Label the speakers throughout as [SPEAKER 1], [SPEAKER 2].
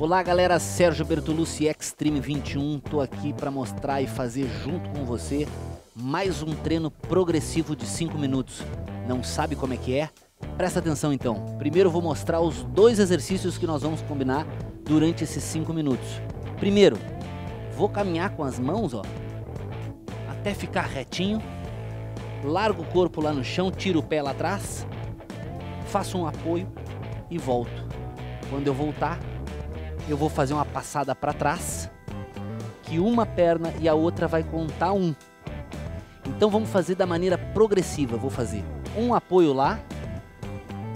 [SPEAKER 1] Olá galera, Sérgio Bertolucci Extreme 21, tô aqui para mostrar e fazer junto com você mais um treino progressivo de 5 minutos. Não sabe como é que é? Presta atenção então. Primeiro vou mostrar os dois exercícios que nós vamos combinar durante esses 5 minutos. Primeiro, vou caminhar com as mãos, ó, até ficar retinho. Largo o corpo lá no chão, tiro o pé lá atrás, faço um apoio e volto. Quando eu voltar, eu vou fazer uma passada para trás, que uma perna e a outra vai contar um. Então vamos fazer da maneira progressiva. Vou fazer um apoio lá,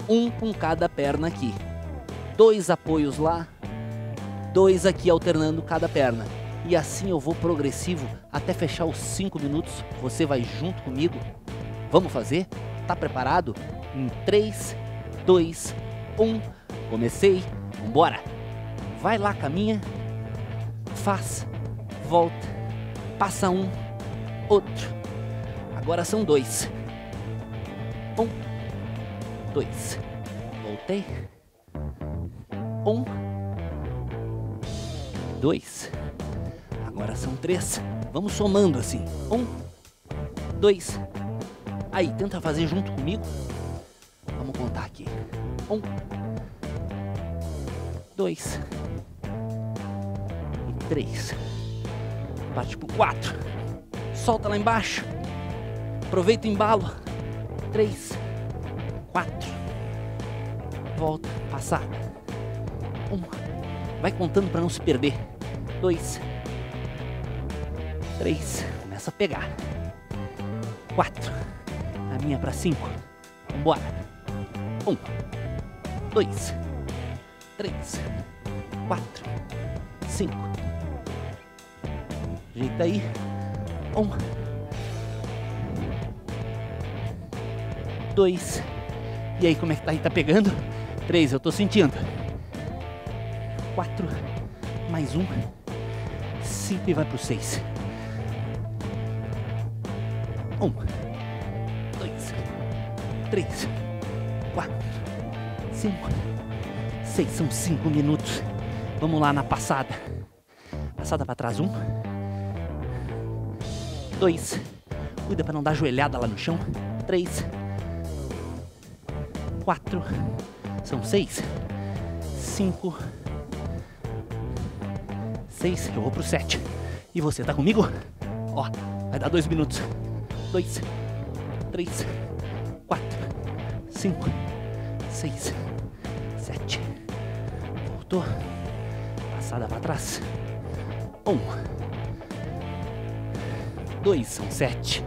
[SPEAKER 1] um com cada perna aqui. Dois apoios lá, dois aqui alternando cada perna. E assim eu vou progressivo até fechar os cinco minutos. Você vai junto comigo? Vamos fazer? Tá preparado? Em 3, 2, 1, comecei, vambora! Vai lá, caminha, faz, volta, passa um, outro. Agora são dois. Um, dois. Voltei. Um, dois. Agora são três. Vamos somando assim. Um, dois. Aí, tenta fazer junto comigo. Vamos contar aqui. Um, dois três. Parte pro quatro. Solta lá embaixo. Aproveita o embalo. Três. Quatro. Volta. Passada. Um. Vai contando para não se perder. Dois. Três. Começa a pegar. Quatro. Caminha para cinco. Vambora. Um. Dois. Três. Quatro. Cinco Ajeita aí. Um. Dois. E aí, como é que tá aí? Tá pegando? Três, eu tô sentindo. Quatro. Mais um. Cinco e vai pro seis. Um. Dois. Três. Quatro. Cinco. Seis. São cinco minutos. Vamos lá na passada. Passada para trás. Um dois. Cuida para não dar joelhada lá no chão. Três. Quatro. São seis. Cinco. Seis. Eu vou pro sete. E você tá comigo? Ó, vai dar dois minutos. Dois. Três. Quatro. Cinco. Seis. Sete. Passada para trás. Um dois, são sete.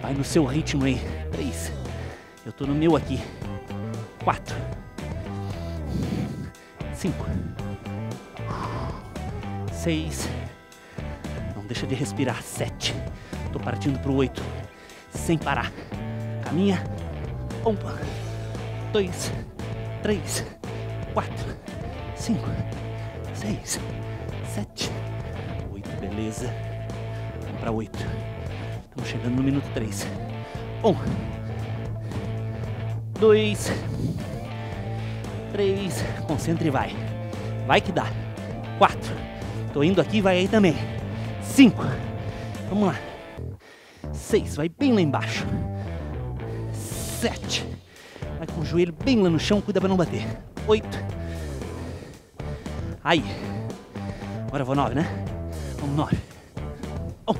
[SPEAKER 1] Vai no seu ritmo aí. Três. Eu tô no meu aqui. Quatro. Cinco. Seis. Não deixa de respirar. Sete. Tô partindo pro oito. Sem parar. Caminha. Um. Dois. Três. Quatro. Cinco. Seis. Sete. Oito. Beleza. Vamos pra oito. Estamos chegando no minuto 3. Um. Dois. Três. Concentre e vai. Vai que dá. Quatro. Tô indo aqui, vai aí também. Cinco. Vamos lá. Seis. Vai bem lá embaixo. Sete. Vai com o joelho bem lá no chão, cuida para não bater. Oito. Aí. Agora eu vou nove, né? Vamos nove. Um.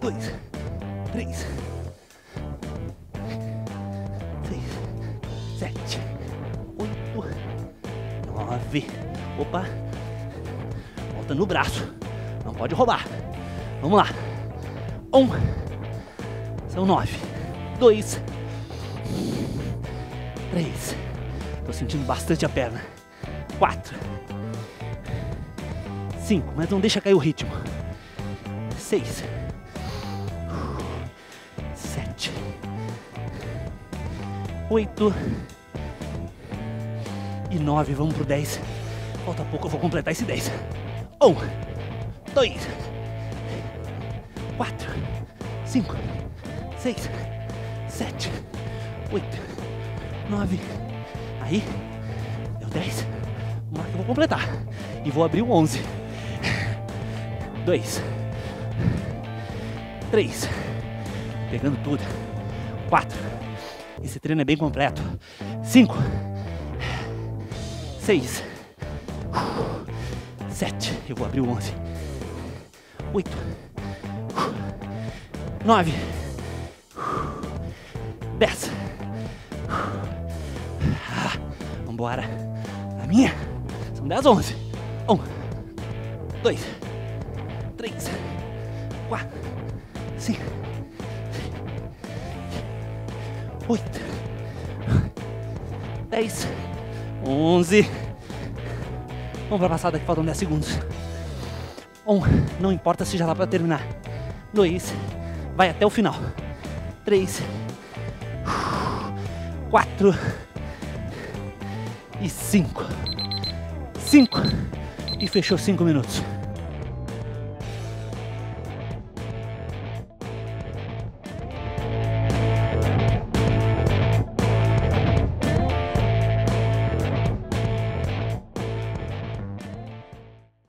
[SPEAKER 1] Dois três, seis, sete, oito, nove. Opa! Volta no braço. Não pode roubar. Vamos lá. Um. São nove. Dois. Três. Tô sentindo bastante a perna. Quatro. Cinco, mas não deixa cair o ritmo. Seis. oito e nove. Vamos pro dez. Falta pouco, eu vou completar esse dez. Um, dois, quatro, cinco, seis, sete, oito, nove. Aí, deu dez. Vamos lá que eu vou completar. E vou abrir o 11. 2. 3. Pegando tudo. 4. Esse treino é bem completo. 5. 6. 7. Eu vou abrir o 11. 8. 9. 10. Ah, vambora. A minha. São 10, 11. 1, 2, 3, 4, 5, 8, 10, 11. Vamos pra passada que faltam 10 segundos. 1, não importa se já dá pra terminar. 2, vai até o final. 3, 4 e 5. 5 e fechou 5 minutos.